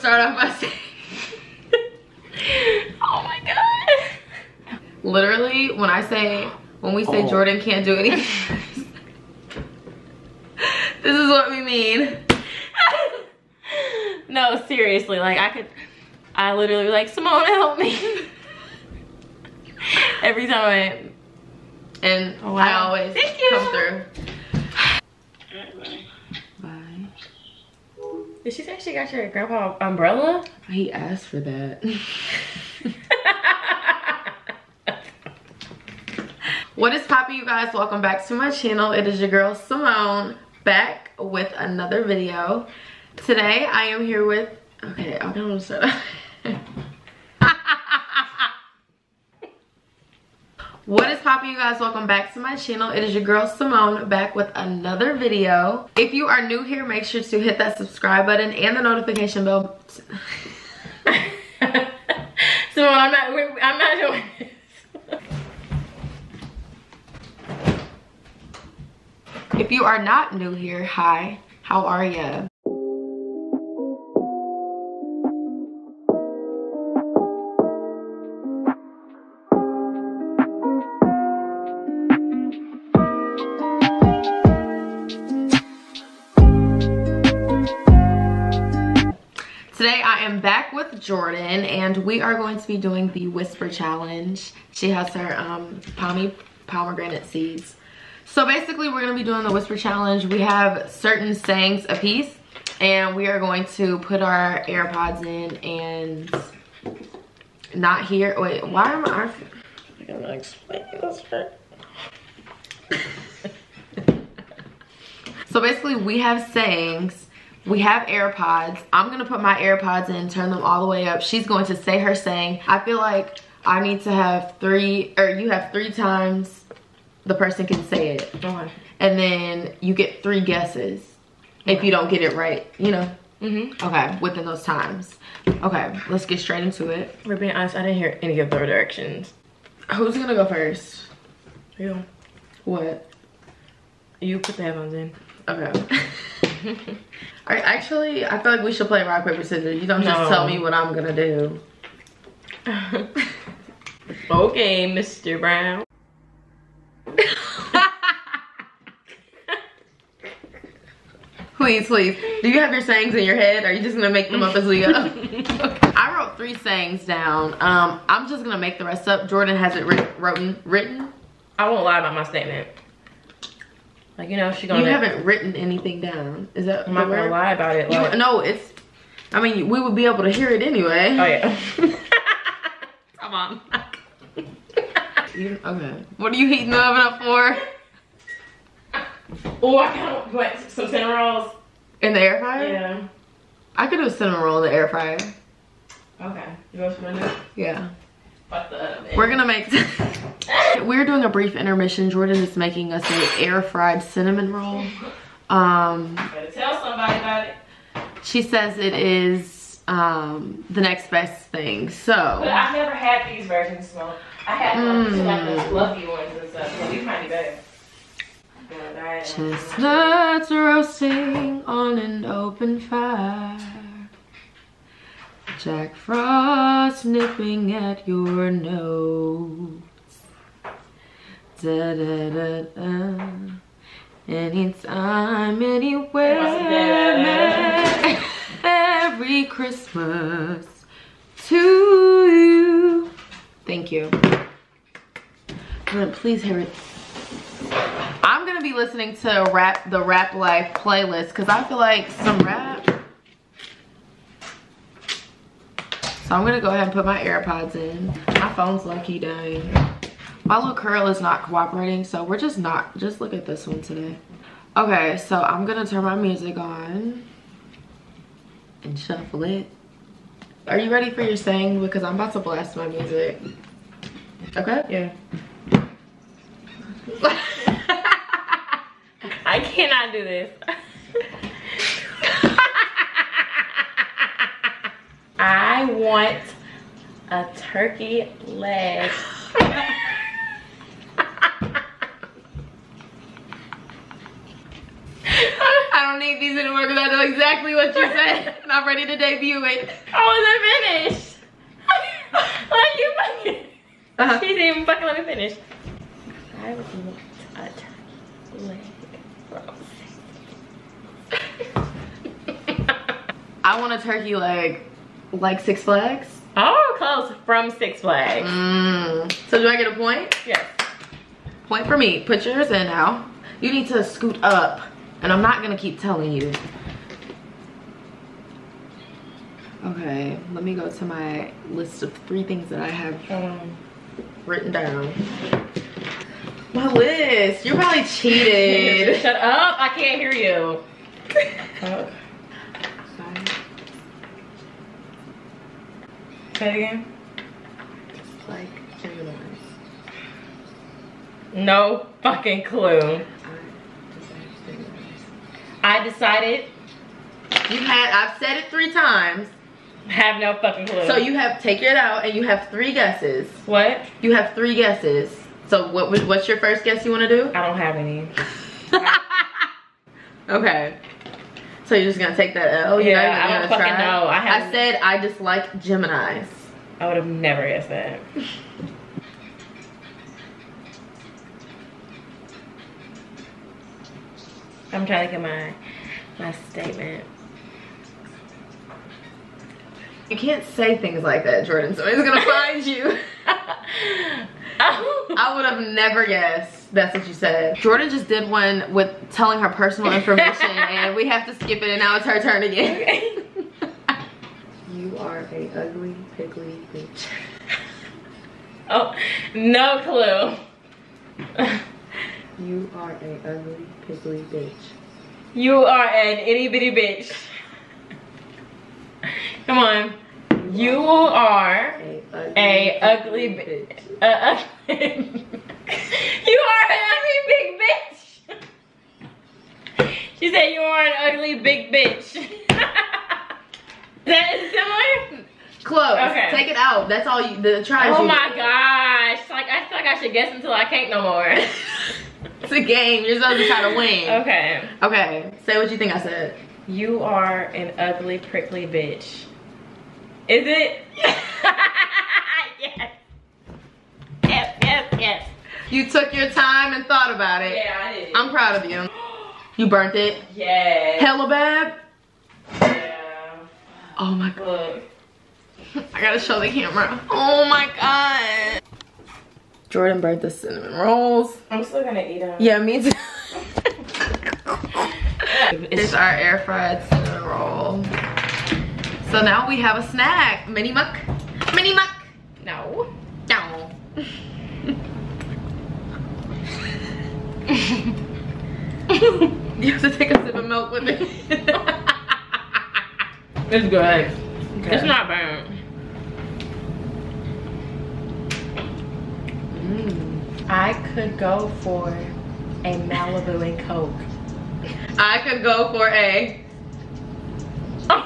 start off by saying, oh my god. literally, when I say, when we say Oh. Jordynn can't do anything, this is what we mean. no, seriously, like I could, I literally like, Simone, help me. Every time I, And Oh, I always Thank you. come through. Bye. Did she say she got your grandpa umbrella? He asked for that. what is poppin', you guys? Welcome back to my channel. It is your girl Simone back with another video. Today I am here with. Okay, I don't want to start. What is poppin', you guys? Welcome back to my channel. It is your girl Simone back with another video. If you are new here, make sure to hit that subscribe button and the notification bell. Simone, I'm not, I'm not doing this. If you are not new here, hi, how are ya? I am back with Jordynn and we are going to be doing the whisper challenge. She has her um, pomegranate seeds. So basically we're gonna be doing the whisper challenge. We have certain sayings a piece and we are going to put our AirPods in and not hear, wait, why am I, I'm gonna explain this so basically we have sayings, we have AirPods. I'm gonna put my AirPods in, turn them all the way up. She's going to say her saying. I feel like I need to have three, or you have three times the person can say it. Okay. And then you get three guesses if you don't get it right, you know? Mm-hmm. Okay, within those times. Okay, let's get straight into it. We're being honest, I didn't hear any of the directions. Who's gonna go first? You, What? you put the headphones in. Okay. Actually, I feel like we should play rock, paper, scissors. You don't just tell me what I'm gonna do. okay, Mr. Brown. Please, please. Do you have your sayings in your head? Or are you just gonna make them up as we go? Okay. I wrote three sayings down. Um, I'm just gonna make the rest up. Jordynn has it written. Written. I won't lie about my statement. Like, you know, she gonna. You haven't written anything down. Is that I'm not gonna lie about it. You, no, it's. I mean, we would be able to hear it anyway. oh, yeah. Come on. You- okay. What are you heating the oven up for? oh, I got what, some cinnamon rolls. In the air fryer? Yeah. I could do a cinnamon roll in the air fryer. Okay. You want some of this? Yeah. We're gonna make. We're doing a brief intermission. Jordynn is making us a air fried cinnamon roll. Um, Better tell somebody about it. she says it is um the next best thing. So. But I've never had these versions, so I had Mm. like the fluffy ones and stuff. So these might be better. Yeah, chestnuts roasting on an open fire. Jack Frost nipping at your nose. Da da da da. Anytime, anywhere, Merry Christmas to you. Thank you. Please hear it. I'm gonna be listening to rap the Rap Life playlist because I feel like some rap. So I'm gonna go ahead and put my AirPods in. My phone's lucky dying. My little curl is not cooperating, so we're just not. Just look at this one today. Okay, so I'm gonna turn my music on and shuffle it. Are you ready for your saying? Because I'm about to blast my music. Okay? Yeah. I cannot do this. I want a turkey leg. I don't need these anymore because I know exactly what you said. and I'm ready to debut it. I wasn't finished. like you fucking. Uh-huh. She didn't even fucking let me finish. I would look at leg I want a turkey leg, like Six Flags. Oh, close from Six Flags. Mm. So do I get a point? Yes. Point for me. Put yours in now. You need to scoot up. And I'm not gonna keep telling you. Okay, let me go to my list of three things that I have Um, written down. My list. You're probably cheated. Shut up! I can't hear you. say it again. like. No fucking clue. I decided. You had. I've said it three times. Have no fucking clue. So you have take it out, and you have three guesses. what? You have three guesses. So what? was- What's your first guess you want to do? I don't have any. okay. So you're just gonna take that L? You're Yeah, not I don't gonna fucking try? know. I I haven't- said I dislike Gemini's. I would have never guessed that. I'm trying to get my my statement. You can't say things like that, Jordynn. Somebody's gonna find you. oh. I would have never guessed that's what you said. Jordynn just did one with telling her personal information, and we have to skip it, and now it's her turn again. you are a ugly, piggly bitch. oh, no clue. You are a ugly, piggly bitch. You are an itty bitty bitch. Come on. You are A ugly, a ugly piggly bitch. Uh, ugly. you are an ugly big bitch. She said you are an ugly big bitch. that is similar? Close. Okay. Take it out. That's all you. The try. Oh my gosh. Like I feel like I should guess until I can't no more. It's a game. You're supposed to try to win. okay. Okay. Say what you think I said. You are an ugly prickly bitch. Is it? yes. Yes, yes, yes. You took your time and thought about it. Yeah, I did. I'm proud of you. You burnt it. Yeah. Hella bad. Yeah. Oh my god. Look. I gotta show the camera. Oh my god. Jordynn burnt the cinnamon rolls. I'm still gonna eat them. Yeah, me too. It's It's our air fried cinnamon roll. So now we have a snack. Mini muck. Mini muck. no. No. you have to take a sip of milk with it. It's good. Okay. It's not bad. Mm. I could go for a Malibu and Coke. I could go for a.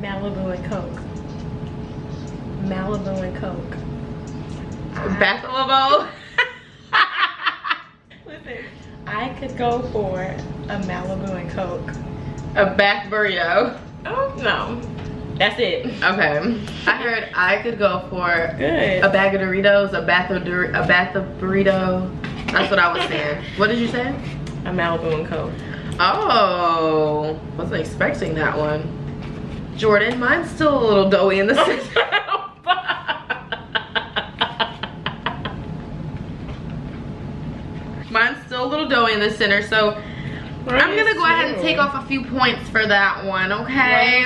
Malibu and Coke. Malibu and Coke. Bath Listen, I could go for a Malibu and Coke. A bath burrito. Oh no, that's it. Okay. I heard I could go for Good. a bag of Doritos, a bath of Dor- a bath of burrito. That's what I was saying. What did you say? A Malibu and Coke. Oh, wasn't expecting that one. Jordynn, mine's still a little doughy in the center. mine's still a little doughy in the center, so I'm gonna go ahead and take off a few points for that one, okay?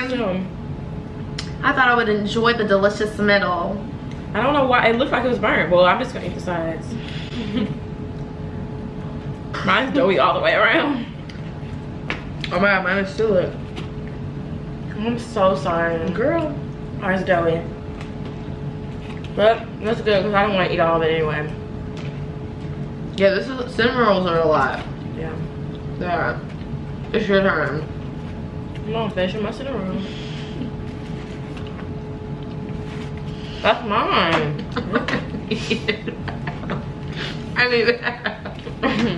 I thought I would enjoy the delicious middle. I don't know why it looked like it was burnt. Well, I'm just gonna eat the sides. Mine's doughy all the way around. Oh my god, mine is still it. I'm so sorry. Girl. Ours doughy. But that's good because I don't want to eat all of it anyway. Yeah, this is cinnamon rolls are a lot. Yeah. Yeah, it's your turn. Come on, fetch your mess in the room. That's mine. I need it.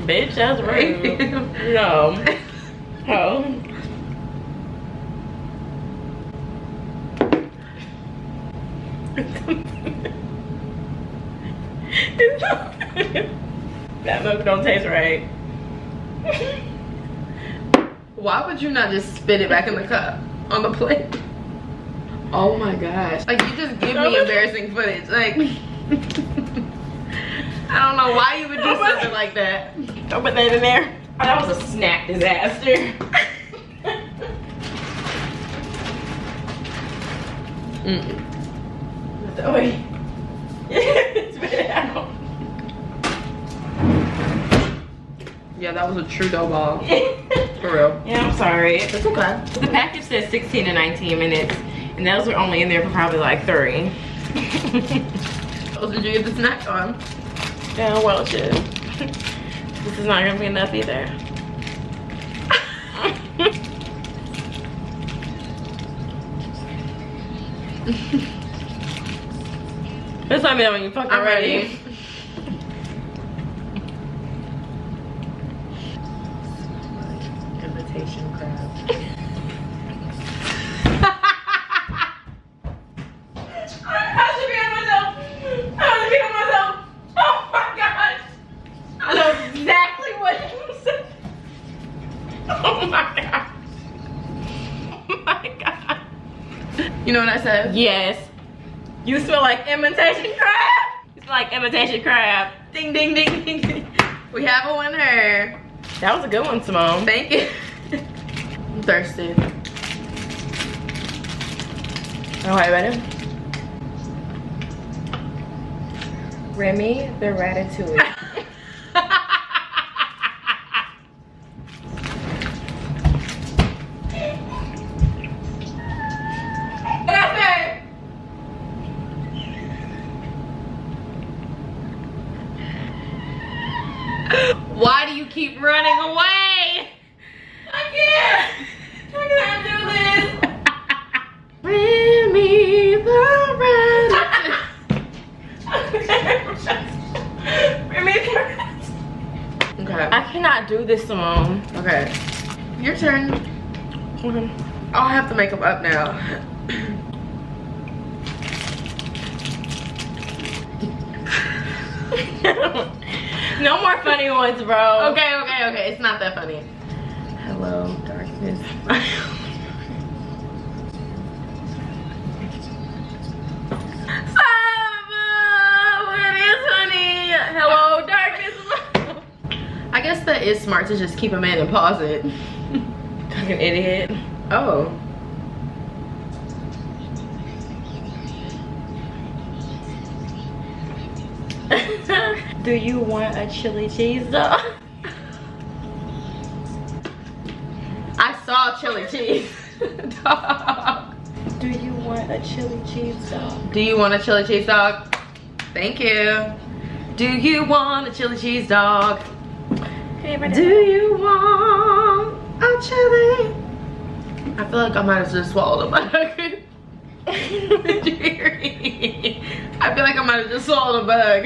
Bitch, that's right. no. oh, that milk don't taste right. Why would you not just spit it back in the cup on the plate? Oh my gosh. Like you just give me embarrassing footage. Like I don't know why you would do something like that. Don't put that in there. Oh, that was a snack disaster. Mm. So wait. Spit Yeah, that was a true dough ball. For real. yeah, I'm sorry. It's okay. The package says 16 to 19 minutes, and those were only in there for probably like three. What oh, did you get the snack on? Yeah, well, shit. this is not gonna be enough either. Just let me when you're fucking I'm ready. ready. Imitation crab. I should be on myself. I should be on myself. Oh my gosh. I know exactly what you said. Oh my god. Oh my god. You know what I said? Yes. You smell like imitation crab. You smell like imitation crab. Ding ding ding ding ding. We have a winner. That was a good one, Simone. Thank you. I'm thirsty. Alright, ready? Remy the Ratatouille. I cannot do this, Simone. Okay. Your turn. I'll have to make them up now. no more funny ones, bro. Okay, okay, okay. It's not that funny. Hello, darkness. guess that is smart to just keep them in and pause it. Fucking idiot. Oh. Do you want a chili cheese dog? I saw chili cheese. dog. Do you want a chili cheese dog? Do you want a chili cheese dog? Thank you. Do you want a chili cheese dog? Hey, ready? Do you want a chili? I feel like I might have just swallowed a bug. Did you hear me? I feel like I might have just swallowed a bug.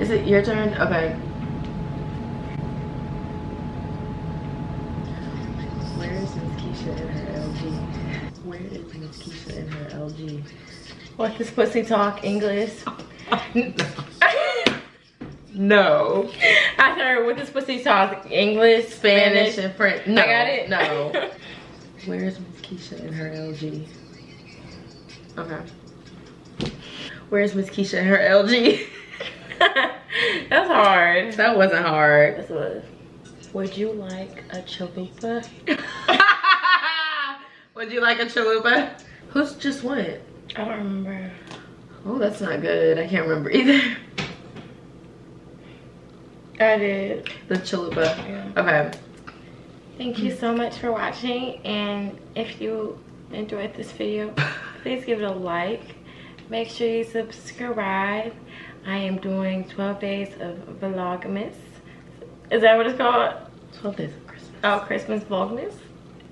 Is it your turn? Okay. Where is Miss Keisha in her LG? Where is Miss Keisha in her LG? What does pussy talk English? No. I heard what does pussy talk English, Spanish Spanish. and French. No, I got it. No. Where's Miss Keisha in her LG? Okay. Where's Miss Keisha in her LG? That's hard. that wasn't hard. This was. Would you like a chalupa? Would you like a chalupa? Who's just went? I don't remember. Oh, that's not good. I can't remember either. I did. The chalupa. Yeah. Okay. Thank you so much for watching. And if you enjoyed this video, please give it a like. Make sure you subscribe. I am doing 12 days of Vlogmas. Is that what it's called? 12 days of Christmas. Oh, Christmas Vlogmas.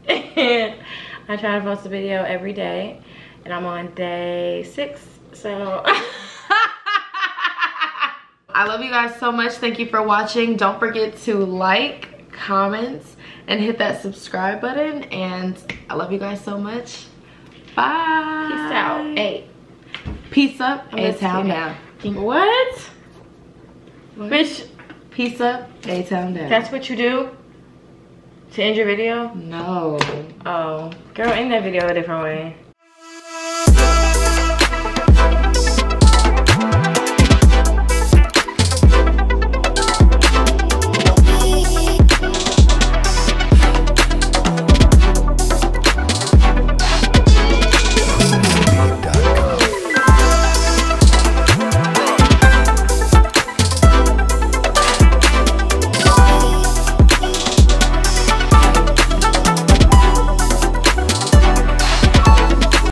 and I try to post a video every day. And I'm on day six. So I love you guys so much. Thank you for watching. Don't forget to like, comment, and hit that subscribe button. And I love you guys so much. Bye. Peace out. Hey. Peace up. I'm A town see it. down. What? Bitch, Peace up. A town down. that's what you do? To end your video? no. Oh, girl, end that video a different way.